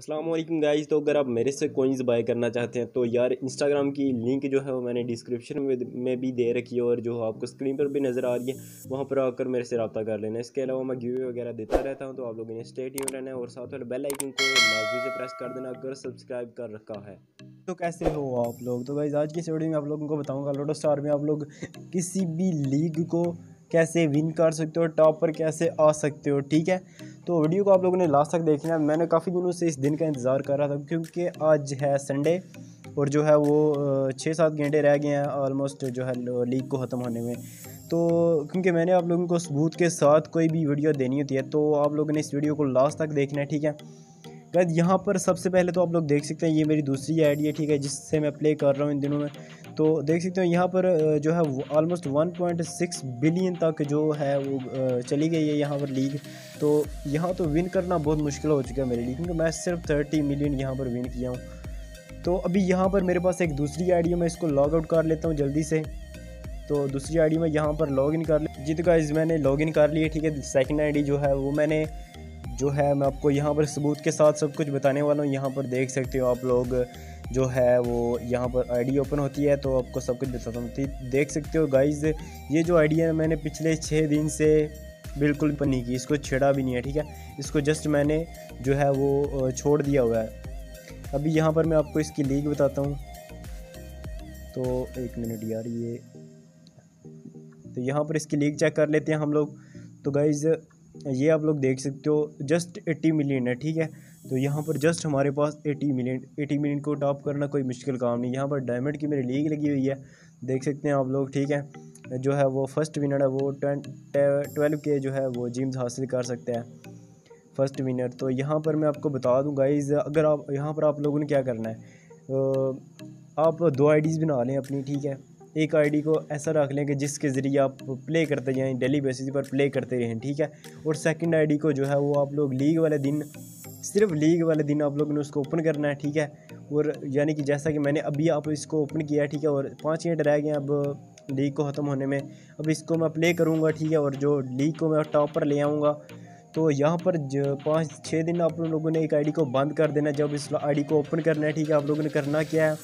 Aslam guys तो अगर आप मेरे से कोइंस बाय करना चाहते हैं तो यार इंस्टाग्राम की लिंक जो है वो मैंने डिस्क्रिप्शन में भी दे रखी है और जो आपको स्क्रीन पर भी नज़र आ रही है, वहाँ पर आकर मेरे से रब्ता कर लेना। इसके अलावा मैं गिवे वगैरह देता रहता हूँ तो आप लोगों ने स्टेट यूँ रहना है और साथ वाले बेल आइकन को लाजमी से प्रेस कर देना अगर सब्सक्राइब कर रखा है। तो कैसे हो आप लोग? तो गाइज़ आज की वीडियो में आप लोगों को बताऊँगा लोटो स्टार में आप लोग किसी भी लीग को कैसे विन कर सकते हो टॉप पर कैसे आ सकते हो, ठीक है? तो वीडियो को आप लोगों ने लास्ट तक देखना है। मैंने काफ़ी दिनों से इस दिन का इंतज़ार कर रहा था क्योंकि आज है संडे और जो है वो छः सात घंटे रह गए हैं ऑलमोस्ट जो है लीग को ख़त्म होने में। तो क्योंकि मैंने आप लोगों को सबूत के साथ कोई भी वीडियो देनी होती है तो आप लोगों ने इस वीडियो को लास्ट तक देखना है, ठीक है? गैस यहाँ पर सबसे पहले तो आप लोग देख सकते हैं, ये मेरी दूसरी आईडी है, ठीक है, जिससे मैं प्ले कर रहा हूँ इन दिनों में। तो देख सकते हो, यहाँ पर जो है ऑलमोस्ट 1.6 बिलियन तक जो है, वो चली गई है यहाँ पर लीग तो यहाँ तो विन करना बहुत मुश्किल हो चुका है मेरे लिए, क्योंकि मैं सिर्फ़ 30 मिलियन यहाँ पर विन किया हूँ। तो अभी यहाँ पर मेरे पास एक दूसरी आई मैं इसको लॉग आउट कर लेता हूँ जल्दी से। तो दूसरी आई में यहाँ पर लॉग इन कर ले। जी तो गाइज़ मैंने लॉग इन कर लिया ठीक है सेकेंड आई जो है, वो मैंने जो है, मैं आपको यहाँ पर सबूत के साथ सब कुछ बताने वाला हूँ। यहाँ पर देख सकते हो आप लोग जो है, वो यहाँ पर आईडी ओपन होती है तो आपको सब कुछ बताता हूँ। देख सकते हो गाइज़ ये जो आईडी है, मैंने पिछले छः दिन से बिल्कुल पर नहीं की, इसको छेड़ा भी नहीं है, ठीक है? इसको जस्ट मैंने जो है, वो छोड़ दिया हुआ है। अभी यहाँ पर मैं आपको इसकी लीग बताता हूँ। तो एक मिनट यार, ये तो यहाँ पर इसकी लीग चेक कर लेते हैं हम लोग। तो गाइज़ ये आप लोग देख सकते हो जस्ट 80 मिलियन है, ठीक है? तो यहाँ पर जस्ट हमारे पास एटी मिलियन एटी मिलियन को टॉप करना कोई मुश्किल काम नहीं। यहाँ पर डायमंड की मेरी लीग लगी हुई है, देख सकते हैं आप लोग, ठीक है? जो है वो फ़र्स्ट विनर है, वो ट्वेल्व के जो है वो जिम्स हासिल कर सकते हैं फ़र्स्ट विनर तो यहाँ पर मैं आपको बता दूँ गाइज़ अगर आप, यहाँ पर आप लोगों ने क्या करना है आप दो आईडीज़ बना लें अपनी, ठीक है? एक आईडी को ऐसा रख लें कि जिसके ज़रिए आप प्ले करते जाएँ डेली बेसिस पर प्ले करते रहें, ठीक है? और सेकंड आईडी को जो है वो आप लोग लीग वाले दिन, सिर्फ़ लीग वाले दिन आप लोगों ने उसको ओपन करना है, ठीक है? और यानी कि जैसा कि मैंने अभी आप इसको ओपन किया ठीक है? और पाँच मिनट रह गए अब लीग को ख़त्म होने में। अब इसको मैं प्ले करूँगा, ठीक है? और जो लीग को मैं टॉप पर ले आऊँगा तो यहाँ पर पाँच छः दिन आप लोगों ने एक आईडी को बंद कर देना जब इस आईडी को ओपन करना है, ठीक है? आप लोगों ने करना क्या है?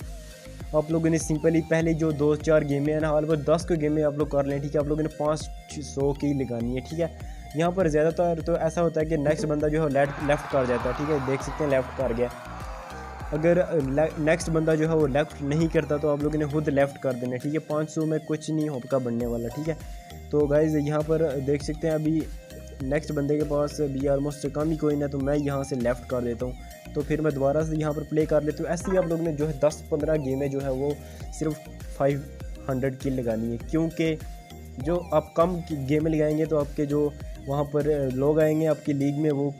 आप लोगों ने सिंपली पहले जो दो चार गेमें हैं ना हाल पर दस को गेमें आप लोग कर लें, ठीक है? आप लोगों ने पाँच सौ की लगानी है, ठीक है? यहाँ पर ज़्यादातर तो ऐसा होता है कि नेक्स्ट बंदा जो है लेफ़्ट लेफ़्ट कर जाता है, ठीक है? देख सकते हैं लेफ़्ट कर गया। अगर नेक्स्ट बंदा जो है वो लेफ़्ट नहीं करता तो आप लोगों ने खुद लेफ़्ट कर देना, ठीक है? पाँच सौ में कुछ नहीं होगा बनने वाला, ठीक है? तो गाइज़ यहाँ पर देख सकते हैं, अभी नेक्स्ट बंदे के पास भी ऑलमोस्ट कम ही कोई ना तो मैं यहाँ से लेफ़्ट कर देता हूँ। तो फिर मैं दोबारा से यहाँ पर प्ले कर लेता हूँ। ऐसे ही आप लोग ने जो है दस पंद्रह गेमें जो है वो सिर्फ़ फाइव हंड्रेड की लगानी है। क्योंकि जो आप कम गेमें लगाएँगे तो आपके जो वहाँ पर लोग आएँगे आपकी लीग में वो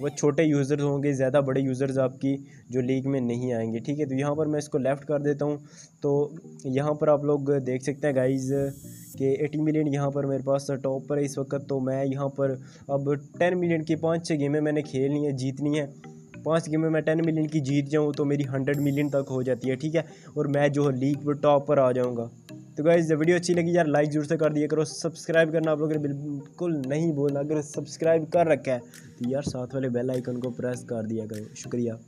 वो छोटे यूज़र्स होंगे, ज़्यादा बड़े यूज़र्स आपकी जो लीग में नहीं आएँगे। ठीक है तो यहाँ पर मैं इसको लेफ़्ट कर देता हूँ। तो यहाँ पर आप लोग देख सकते हैं गाइज़ कि 80 मिलियन यहाँ पर मेरे पास टॉप पर है इस वक्त। तो मैं यहाँ पर अब 10 मिलियन की पाँच छः गेमें मैंने खेलनी है, जीतनी है। पाँच गेमें मैं टेन मिलियन की जीत जाऊँ तो मेरी हंड्रेड मिलियन तक हो जाती है, ठीक है? और मैं जो लीग पर टॉप पर आ जाऊँगा। तो गाइज़ वीडियो अच्छी लगी यार लाइक ज़रूर से कर दिया करो सब्सक्राइब करना आप लोगों बिल्कुल नहीं बोलना, अगर सब्सक्राइब कर रखा है तो यार साथ वाले बेल आइकन को प्रेस कर दिया करो, शुक्रिया।